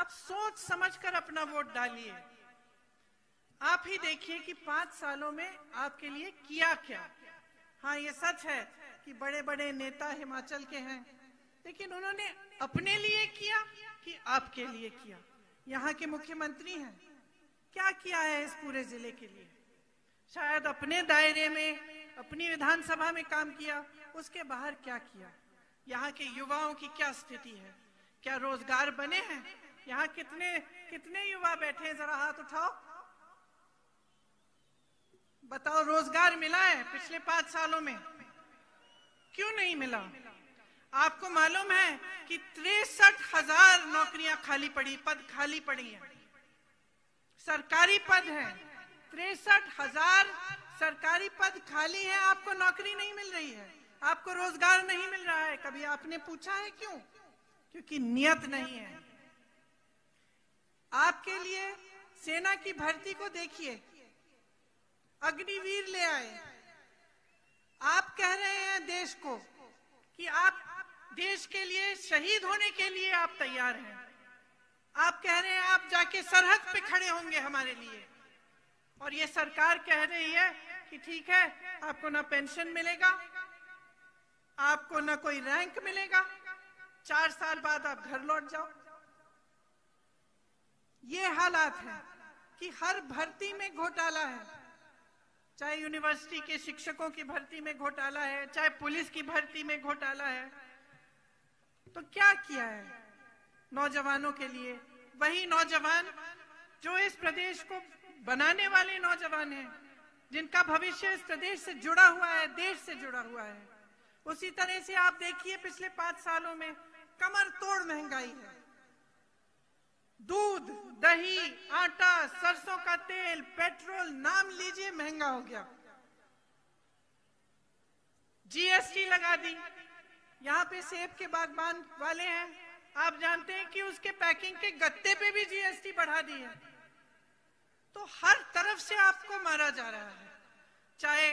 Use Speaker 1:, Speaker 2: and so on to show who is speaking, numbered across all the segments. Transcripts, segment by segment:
Speaker 1: आप सोच समझकर अपना वोट डालिए। आप ही देखिए कि पाँच सालों में आपके लिए किया क्या। हाँ ये सच है कि बड़े बड़े नेता हिमाचल के हैं, लेकिन उन्होंने अपने लिए किया कि आपके लिए किया। यहाँ के मुख्यमंत्री हैं। क्या किया है इस पूरे ज़िले के लिए? शायद अपने दायरे में, अपनी विधानसभा में काम किया, उसके बाहर क्या किया? यहाँ के युवाओं की क्या स्थिति है? क्या रोज़गार बने हैं? यहाँ कितने कितने युवा बैठे हैं? जरा हाथ उठाओ। बताओ, रोज़गार मिला है पिछले पाँच सालों में? क्यों नहीं मिला? आपको मालूम है कि तिरसठ हज़ार नौकरियाँ खाली पड़ी, पद खाली पड़ी हैं। सरकारी पद हैं। तिरसठ हज़ार सरकारी पद खाली हैं, आपको नौकरी नहीं मिल रही है। आपको रोज़गार नहीं मिल रहा है। कभी आपने पूछा है क्यों? क्योंकि नियत नहीं है। आपके लिए सेना की भर्ती को देखिए। अग्निवीर ले आए। आप कह रहे हैं देश को कि आप देश के लिए शहीद होने के लिए आप तैयार हैं। आप कह रहे हैं आप जाके सरहद पे खड़े होंगे हमारे लिए। और ये सरकार कह रही है कि ठीक है, आपको ना पेंशन मिलेगा, आपको ना कोई रैंक मिलेगा। चार साल बाद आप घर लौट जाओ। ये हालात है कि हर भर्ती में घोटाला है। चाहे यूनिवर्सिटी के शिक्षकों की भर्ती में घोटाला है, चाहे पुलिस की भर्ती में घोटाला है तो क्या किया है नौजवानों के लिए? वही नौजवान जो इस प्रदेश को बनाने वाले नौजवान हैं, जिनका भविष्य इस प्रदेश से जुड़ा हुआ है, देश से जुड़ा हुआ है। उसी तरह से आप देखिए, पिछले पाँच सालों में कमर तोड़ महँगाई है। दूध, दही, आटा, सरसों का तेल, पेट्रोल, नाम लीजिए, महँगा हो गया। जीएसटी लगा दी। यहाँ पे सेब के बागबान वाले हैं। आप जानते हैं कि उसके पैकिंग के गत्ते पे भी जीएसटी बढ़ा दी है। तो हर तरफ़ से आपको मारा जा रहा है। चाहे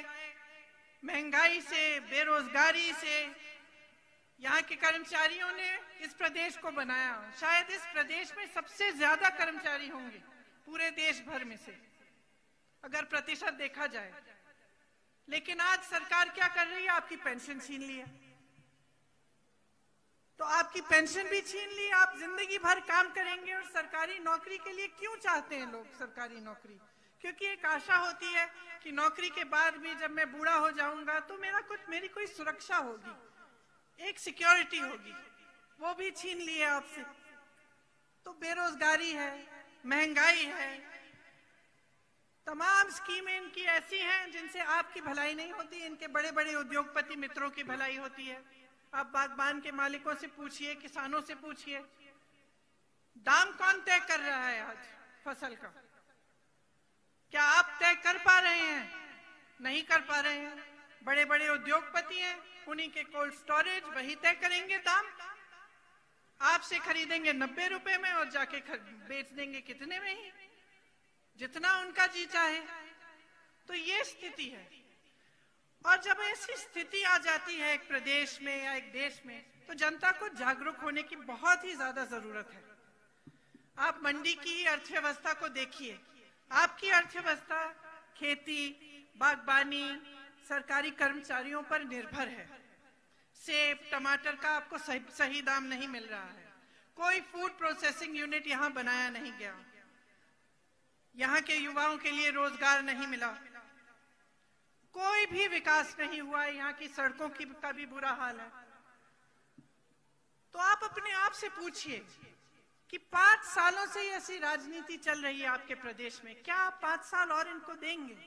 Speaker 1: महँगाई से, बेरोजगारी से यहाँ के कर्मचारियों ने इस प्रदेश को बनाया। शायद इस प्रदेश में सबसे ज़्यादा कर्मचारी होंगे पूरे देश भर में से, अगर प्रतिशत देखा जाए। लेकिन आज सरकार क्या कर रही है? आपकी पेंशन छीन लिया तो आपकी पेंशन भी छीन ली, आप ज़िंदगी भर काम करेंगे और सरकारी नौकरी के लिए क्यों चाहते हैं लोग सरकारी नौकरी? क्योंकि एक आशा होती है कि नौकरी के बाद भी जब मैं बूढ़ा हो जाऊँगा तो मेरा कुछ, मेरी कोई सुरक्षा होगी। एक सिक्योरिटी होगी। वो भी छीन लिए आपसे। तो बेरोजगारी है, महँगाई है। तमाम स्कीमें इनकी ऐसी हैं जिनसे आपकी भलाई नहीं होती। इनके बड़े बड़े उद्योगपति मित्रों की भलाई होती है। आप बागबान के मालिकों से पूछिए, किसानों से पूछिए। दाम कौन तय कर रहा है आज फ़सल का? क्या आप तय कर पा रहे हैं? नहीं कर पा रहे हैं? बड़े बड़े उद्योगपति हैं, उन्हीं के कोल्ड स्टोरेज वही तय करेंगे दाम। आपसे खरीदेंगे नब्बे रुपए में और जाके बेच देंगे कितने में ही। जितना उनका जी चाहे। तो ये स्थिति है। और जब ऐसी स्थिति आ जाती है एक प्रदेश में या एक देश में तो जनता को जागरूक होने की बहुत ही ज़्यादा ज़रूरत है। आप मंडी की अर्थव्यवस्था को देखिए। आपकी अर्थव्यवस्था, खेती बागबानी सरकारी कर्मचारियों पर निर्भर है। सेब टमाटर का आपको सही, सही दाम नहीं मिल रहा है। कोई फ़ूड प्रोसेसिंग यूनिट यहाँ बनाया नहीं गया। यहाँ के युवाओं के लिए रोज़गार नहीं मिला। कोई भी विकास नहीं हुआ यहाँ की सड़कों की का भी बुरा हाल है। तो आप अपने आप से पूछिए कि पाँच सालों से ऐसी राजनीति चल रही है आपके प्रदेश में। क्या आप पाँच साल और इनको देंगे?